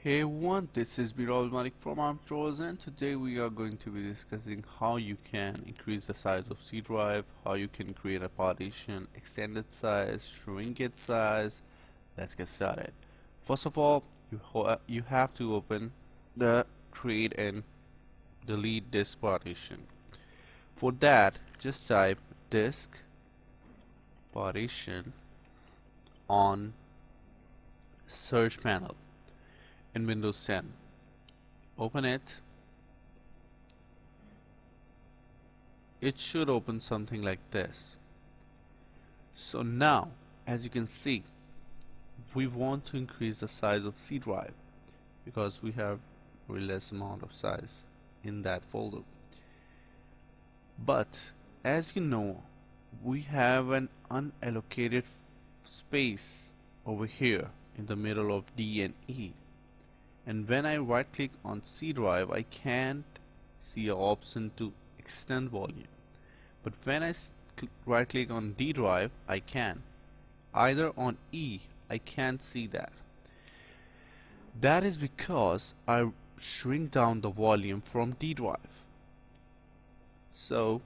Hey everyone, this is Birol Malik from RM Tutorials and today we are going to be discussing how you can increase the size of C drive, how you can create a partition, extended size, shrink its size. Let's get started. First of all, you, uh, you have to open the create and delete disk partition. For that, just type disk partition on search panel in Windows 10 open it. It should open something like this. So now as you can see we want to increase the size of C drive because we have very less amount of size in that folder. But as you know we have an unallocated space over here in the middle of D and E and when I right click on C drive I can't see an option to extend volume. But when I right click on D drive I can. Either on E I can't see that. That is because I shrink down the volume from D drive. So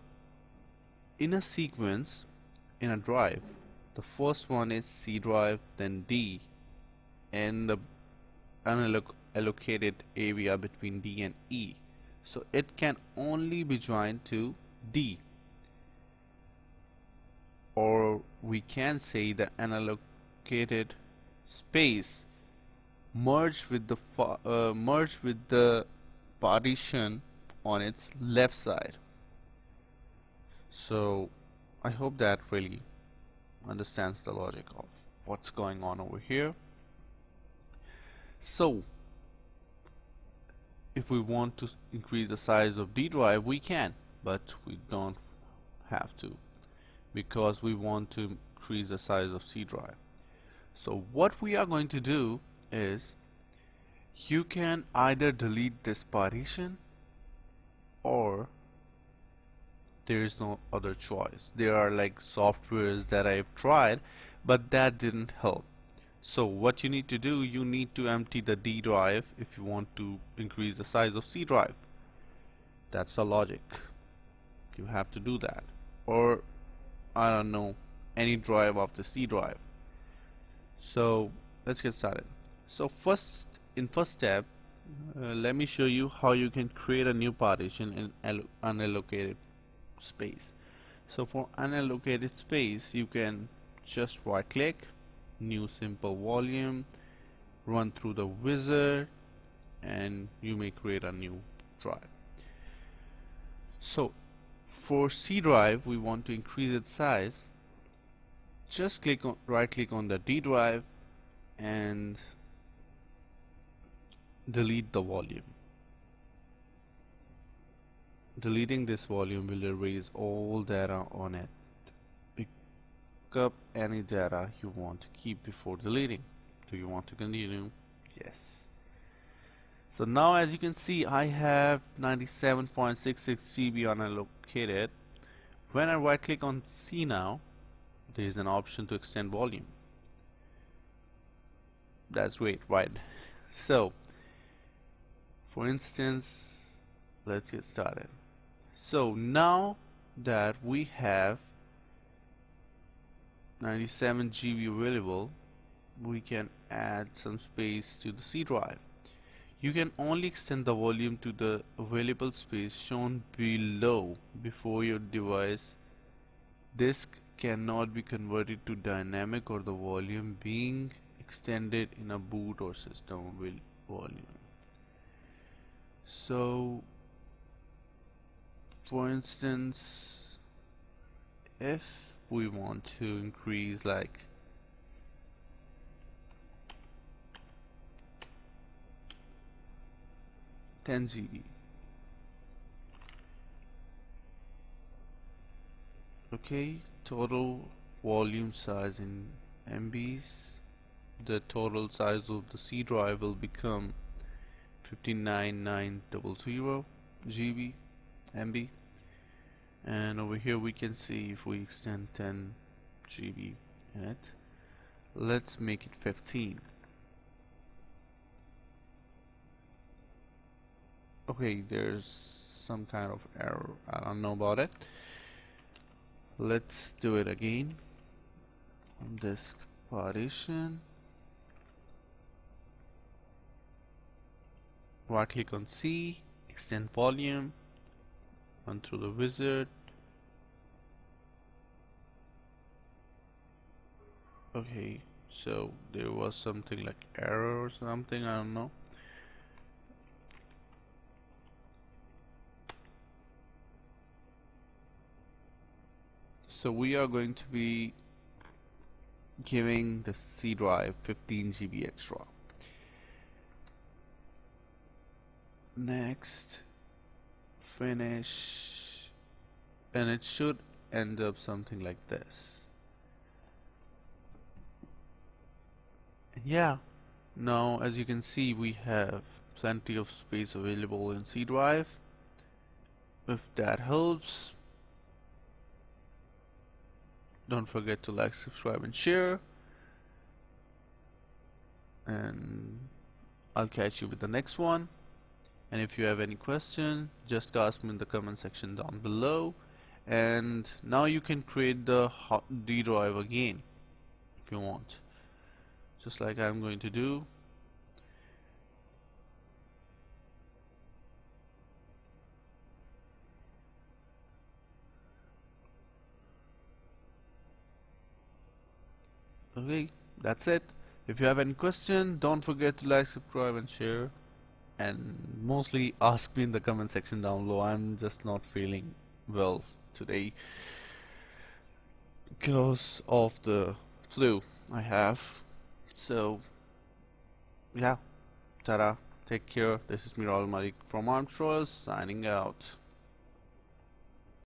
in a sequence in a drive the first one is C drive then D and the unallocated area between D and E. So it can only be joined to D. Or we can say the unallocated space merge with the uh, merge with the partition on its left side. So I hope that really understands the logic of what's going on over here. So if we want to increase the size of D drive we can but we don't have to because we want to increase the size of C drive. So what we are going to do is you can either delete this partition or there is no other choice. There are like softwares that I've tried but that didn't help so what you need to do you need to empty the D drive if you want to increase the size of C drive. That's the logic. You have to do that. Or I don't know any drive of the C drive. So let's get started. So first in first step uh, let me show you how you can create a new partition in unallocated space. So for unallocated space you can just right click new simple volume run through the wizard and you may create a new drive. So for C drive we want to increase its size. Just click on right click on the D drive and delete the volume. Deleting this volume will erase all data on it up any data you want to keep before deleting. Do you want to continue? Yes. So now as you can see I have 97.66 GB unallocated. When I right click on C now there is an option to extend volume. That's great, right? So for instance let's get started. So now that we have 97 GB available we can add some space to the C drive. You can only extend the volume to the available space shown below before your device disk cannot be converted to dynamic or the volume being extended in a boot or system will volume. So for instance if we want to increase like ten GB okay total volume size in MBs the total size of the C drive will become 59900 GB MB and over here we can see if we extend 10 GB in it let's make it 15 okay there's some kind of error. I don't know about it. Let's do it again. Disk partition. Right click on C extend volume run through the wizard. Okay so there was something like error or something I don't know. So we are going to be giving the C drive 15 GB extra next finish and it should end up something like this. Yeah. Now as you can see we have plenty of space available in C drive. If that helps don't forget to like subscribe and share. And I'll catch you with the next one and if you have any question just ask me in the comment section down below. And now you can create the D drive again if you want. Just like I'm going to do. Okay that's it. If you have any question don't forget to like subscribe and share and mostly ask me in the comment section down below. I'm just not feeling well today because of the flu I have. So yeah. Ta-da take care. This is Miral Malik from Armstrong signing out